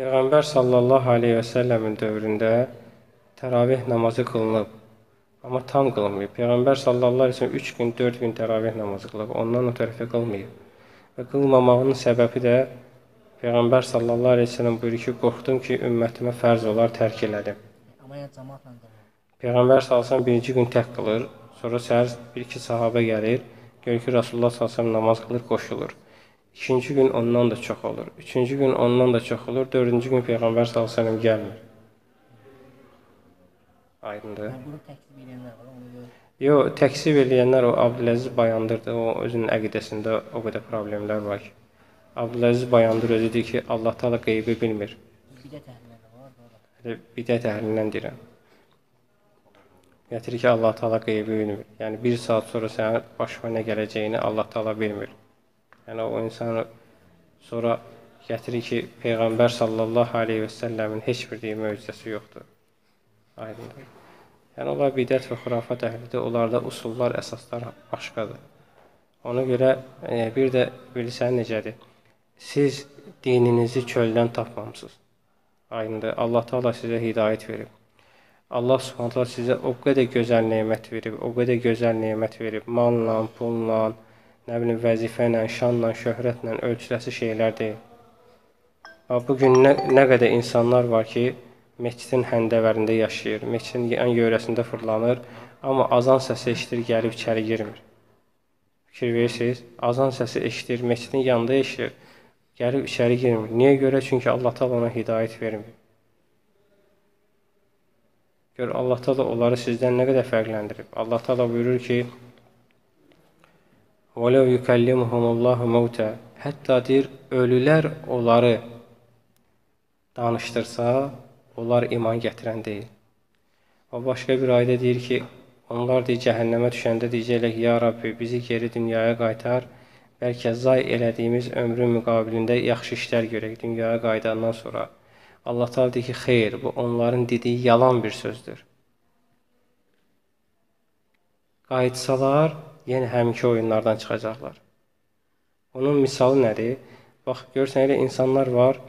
Peyğəmbər sallallahu aleyhi və səlləmin dövründə təravih namazı qılınıb. Amma tam qılınmayıb. Peyğəmbər sallallahu əleyhi və səlləm 3 gün, 4 gün təravih namazı qılıb. Ondan o tərəfə qılmayıb. Və qılmamağının səbəbi də Peyğəmbər sallallahu əleyhi və səlləm buyurur ki, qorxdum ki, ümmətimə fərz olar tərk elədim. Amma yəni cəmaatla. Peyğəmbər sallallahu birinci gün tək qılır, sonra səhər bir-iki sahabə gəlir, görür ki, Rasulullah sallallahu namaz qılır, qoşulur. İkinci gün ondan da çox olur. Üçüncü gün ondan da çox olur. Dördüncü gün Peyğəmbər sallallahu gəlmir. Aydındır. Bunu təklif edənlər var, onu gör. Yox, təksib eləyənlər o Abdüləziz Bayandırdır. O özünün əqidəsində o qədər problemlər var ki. Abdüləziz Bayandır özü deyir ki, Allah Taala qeybi bilmir. Bidət əhlindən də var, doğru. Bidət əhlindən deyirəm. Gətirir ki, Allah Taala qeybi bilmir. Yəni 1 saat sonra sənin başına nə gələcəyini Allah Taala bilmir. Yəni o insan sonra gətirir ki, Peyğəmbər sallallahu əleyhi və səlləmin heç bir deyə möcüzəsi yoxdur. Aydındır. Yəni onlar bidət və xurafat əhlidir. Onlarda usullar, əsaslar başqadır. Ona görə e, bir də bilirsən necədir? Siz dininizi çöldən tapmamısınız. Aydındır. Allah Taala sizə hidayət verib. Allah Subhanahu sizə o qədər gözəl nemət verib, o qədər gözəl nemət verib, malla, pulla, nə bilim vəzifə ilə, şanla, şöhrətlə ölçüləsi şeylər deyil. Bu gün nə, nə qədər insanlar var ki, məscidin həndəvərində yaşayır, məscidin yan yörəsində fırlanır, amma azan səsi eşidir, gəlib içəri girmir. Fikir verirsiniz? Azan səsi eşidir, məscidin yanında yaşayır, gəlib içəri girmir. Niyə görə? Çünki Allah təala ona hidayət vermir. Gör Allah təala onları sizdən nə qədər fərqləndirib. Allah təala buyurur ki: "Və ləv yukallimuhumullahu mauta" Hətta deyir, ölülər onları danışdırsa, onlar iman gətirən deyil. O başqa bir ayədə deyir ki, onlar deyir cəhənnəmə düşəndə deyəcəklər ki, ya Rabbi, bizi geri dünyaya qaytar. Bəlkə zay elədiyimiz ömrün müqabilində yaxşı işlər görək dünyaya qayıdandan sonra. Allah Taala deyir ki, xeyr, bu onların dediyi yalan bir sözdür. Qayıtsalar, yenə həminki oyunlardan çıxacaqlar. Onun misalı nədir? Bax, görsən elə insanlar var,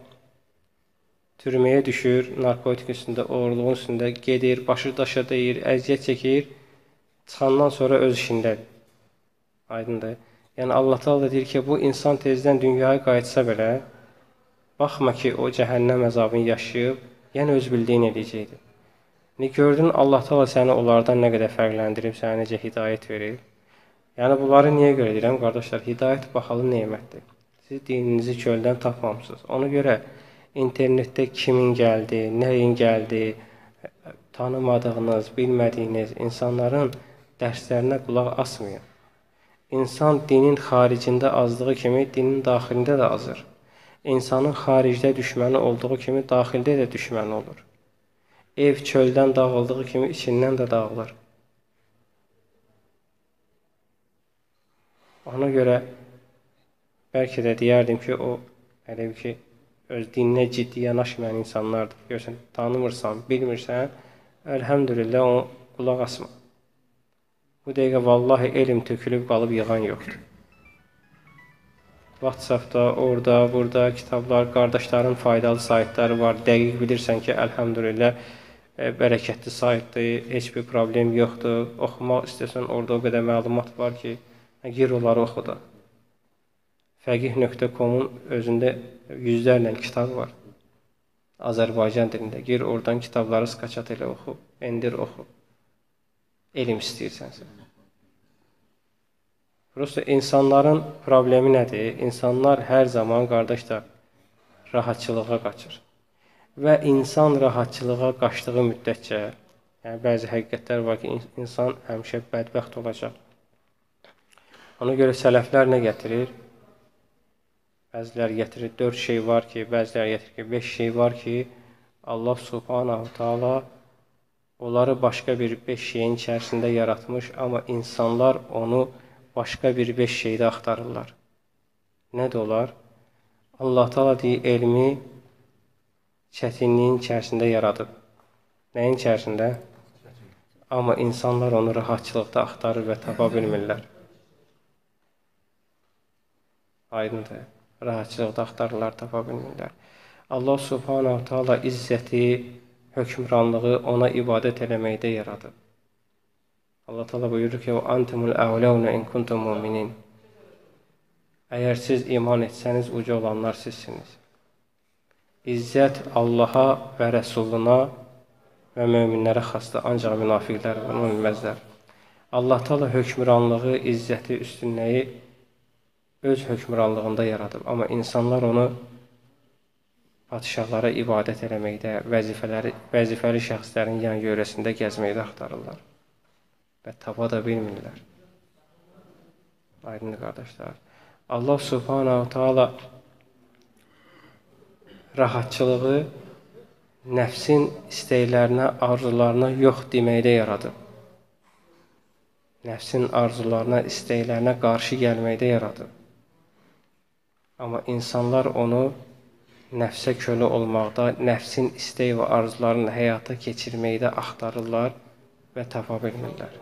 türməyə düşür, narkotik üstündə, oğurluğun üstündə gedir, başı daşa deyir, əziyyət çəkir, çıxandan sonra öz işindədir. Aydındır. Yəni Allah Taala deyir ki, bu insan tezdən dünyaya qayıtsa belə, baxma ki, o cəhənnəm əzabını yaşayıb, yəni öz bildiyini edəcəkdir. İndi gördün Allah Taala səni onlardan nə qədər fərqləndirib, sənə necə hidayət verib. Yəni bunları niyə görə deyirəm, qardaşlar? Hidayət baxalı nemətdir. Siz dininizi çöldən tapmamısınız. Ona görə internetdə kimin gəldi, nəyin gəldi, tanımadığınız, bilmədiyiniz insanların dərslərinə qulaq asmayın. İnsan dinin xaricində azdığı kimi dinin daxilində də azır. İnsanın xaricdə düşməni olduğu kimi daxildə də düşməni olur. Ev çöldən dağıldığı kimi içindən də dağılır. Ona görə bəlkə də deyərdim ki, o elə ki öz dininə ciddi yanaşmayan insanlardır. Görsən, tanımırsan, bilmirsən, əlhəmdülillah o qulaq asma. Bu dəqiqə vallahi elm tökülüb qalıb yığan yoxdur. WhatsApp-da, orada, burada kitablar, qardaşların faydalı saytları var. Dəqiq bilirsən ki, əlhəmdülillah e, bərəkətli saytdır, heç bir problem yoxdur. Oxumaq istəsən, orada o qədər məlumat var ki, gir onları oxu da. Fəqih.com-un özündə yüzlərlə kitab var. Azərbaycan dilində. Gir oradan kitabları skaçat elə oxu, endir oxu. Elm istəyirsənsə. Prosta insanların problemi nədir? İnsanlar hər zaman qardaşlar rahatçılığa qaçır. Və insan rahatçılığa qaçdığı müddətcə, yəni bəzi həqiqətlər var ki, insan həmişə bədbəxt olacaq. Ona görə sələflər nə gətirir? Bəziləri gətirir 4 şey var ki, bəziləri gətirir ki, 5 şey var ki, Allah Subhanahu taala onları başqa bir 5 şeyin içərisində yaratmış, amma insanlar onu başqa bir 5 şeydə axtarırlar. Nədir onlar? Allah Taala deyir, elmi çətinliyin içərisində yaradıb. Nəyin içərisində? Amma insanlar onu rahatçılıqda axtarır və tapa bilmirlər. Aydındır rahatçılıqda axtarırlar, tapa bilmirlər. Allah Subhanahu taala izzəti, hökmranlığı ona ibadət eləməkdə yaradıb. Allah Taala buyurur ki: "Antumul a'launa in kuntum mu'minin." Əgər siz iman etsəniz, uca olanlar sizsiniz. İzzət Allaha və Rəsuluna və möminlərə xasdır, ancaq münafiqlər bunu bilməzlər. Allah Taala hökmranlığı, izzəti, üstünlüyü öz hökmranlığında yaradıb, amma insanlar onu padşahlara ibadət eləməkdə, vəzifələri, vəzifəli şəxslərin yan yörəsində gəzməkdə axtarırlar və tapa da bilmirlər. Aydın qardaşlar. Allah Subhanahu taala rahatçılığı nəfsin istəklərinə, arzularına yox deməkdə yaradıb nəfsin arzularına, istəklərinə qarşı gəlməkdə yaradıb. Amma insanlar onu nəfsə kölə olmaqda, nəfsin istək və arzularını həyata keçirməkdə axtarırlar və tapa bilmirlər.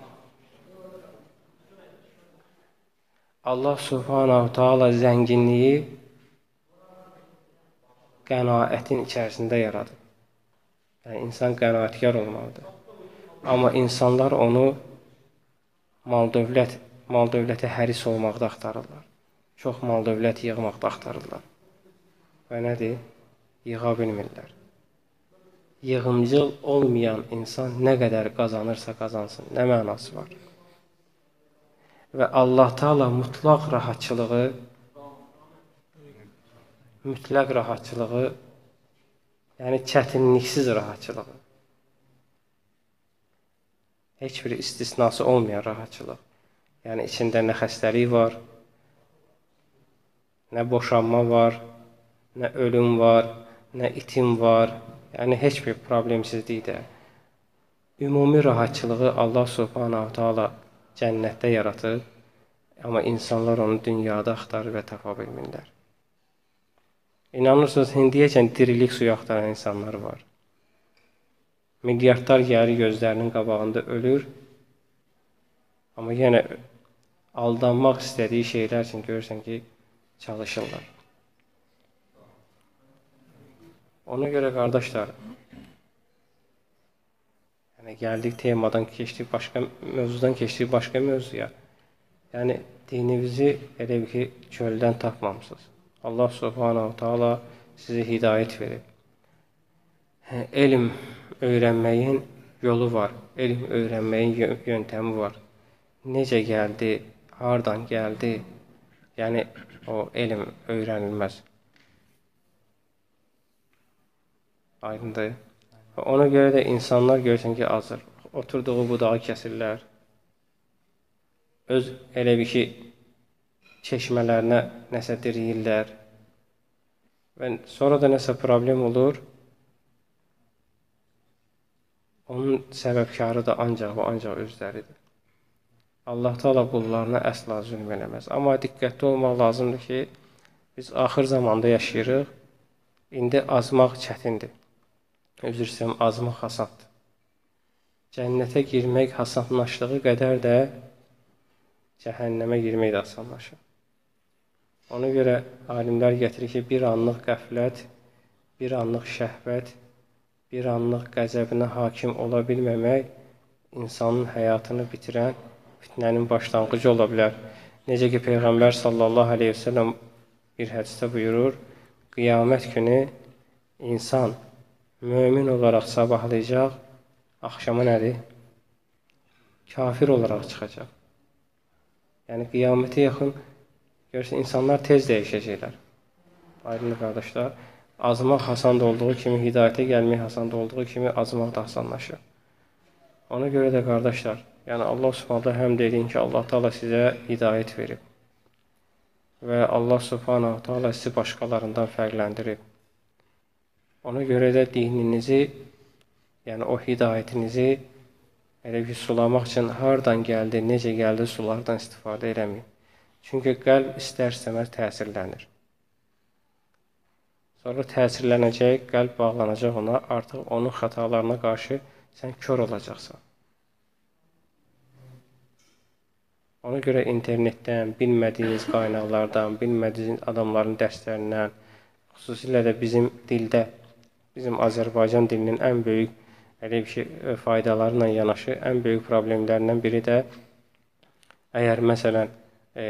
Allah Subhanahu Taala zənginliyi qənaətin içərisində yaradıb. Yəni insan qənaətkar olmalıdır. Amma insanlar onu mal-dövlət, mal-dövlətə həris olmaqda axtarırlar. Çox mal-dövlət yığmaqda axtarırlar. Və nədir? Yığa bilmirlər. Yığımcıl olmayan insan nə qədər qazanırsa qazansın, nə mənası var? Və Allah Taala mutlaq rahatçılığı mütləq rahatçılığı yəni çətinliksiz rahatçılığı heç bir istisnası olmayan rahatçılıq. Yəni içində nə xəstəlik var, nə boşanma var, nə ölüm var, nə itim var. Yəni heç bir problemsizlik də. Ümumi rahatçılığı Allah Subhanahu taala cənnətdə yaratıb, amma insanlar onu dünyada axtarır və tapa bilmirlər. İnanırsınız, indiyəcən dirilik suyu axtaran insanlar var. Milyardlar gəlir gözlərinin qabağında ölür. Amma yenə aldanmaq istədiyi şeylər üçün görürsən ki, çalışırlar. Ona görə qardaşlar, yəni gəldik temadan keçdik başqa mövzudan keçdik başqa mövzuya. Yəni dininizi elə bir ki, çöldən tapmamısınız. Allah Subhanahu taala sizə hidayət verib. Hə, elm öyrənməyin yolu var, elm öyrənməyin yöntəmi var. Necə gəldi, hardan gəldi? Yəni o elm öyrənilməz. Aydındır. Ona görə də insanlar görsən ki, azır. Oturduğu budağı kəsirlər. Öz elə bir ki, çeşmələrinə nəsə diriyirlər. Və sonra da nəsə problem olur. Onun səbəbkarı da ancaq və ancaq özləridir. Allah Taala qullarına əsla zülm eləməz. Amma diqqətli olmaq lazımdır ki, biz axır zamanda yaşayırıq. İndi azmaq çətindir. Üzr istəyirəm, azmaq asandır. Cənnətə girmək hasanlaşdığı qədər də cəhənnəmə girmək də asanlaşır. Ona görə alimlər gətirir ki, bir anlıq qəflət, bir anlıq şəhvət bir anlıq qəzəbinə hakim ola bilməmək insanın həyatını bitirən fitnənin başlanğıcı ola bilər. Necə ki Peyğəmbər sallallahu əleyhi və səlləm bir hədisdə buyurur, qiyamət günü insan mömin olaraq sabahlayacaq, axşama nədir? Kafir olaraq çıxacaq. Yəni qiyamətə yaxın görürsən insanlar tez dəyişəcəklər. Aydın qardaşlar, azmaq asan olduğu kimi hidayətə gəlmək asan olduğu kimi azmaq da asanlaşır. Ona görə də qardaşlar, yəni Allah Subhanahu həm dedin ki, Allah Taala sizə hidayət verib. Və Allah Subhanahu Taala sizi başqalarından fərqləndirib. Ona görə də dininizi, yəni o hidayətinizi elə bir sulamaq üçün hardan gəldi, necə gəldi sulardan istifadə eləməyin. Çünki qəlb istər-istəməz təsirlənir. Sonra təsirlənəcək, qəlb bağlanacaq ona, artıq onun xətalarına qarşı sən kör olacaqsan. Ona görə internetdən, bilmədiyiniz qaynaqlardan, bilmədiyiniz adamların dərslərindən, xüsusilə də bizim dildə, bizim Azərbaycan dilinin ən böyük elə bir şey e, faydaları ilə yanaşı ən böyük problemlərindən biri də əgər məsələn e,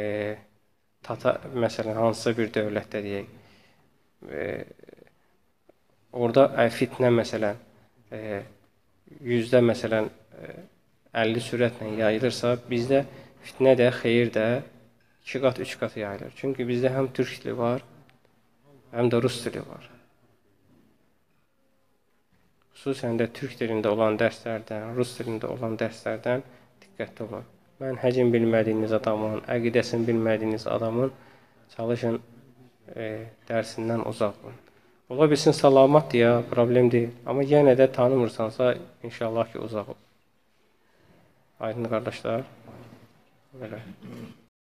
tata məsələn hansısa bir dövlətdə deyək e, orada ə, fitnə məsələn e, yüzdə məsələn e, 50 sürətlə yayılırsa, bizdə fitnə də, xeyir də 2 qat, 3 qat yayılır. Çünki bizdə həm türk dili var, həm də rus dili var. Xüsusən də türk dilində olan dərslərdən, rus dilində olan dərslərdən diqqətli olun. Mənhəcin bilmədiyiniz adamın, əqidəsini bilmədiyiniz adamın çalışın e, dərsindən uzaq olun. Ola bilsin salamat deyə, problem deyil. Amma yenə də tanımırsansa, inşallah ki, uzaq ol. Aydın qardaşlar. Belə.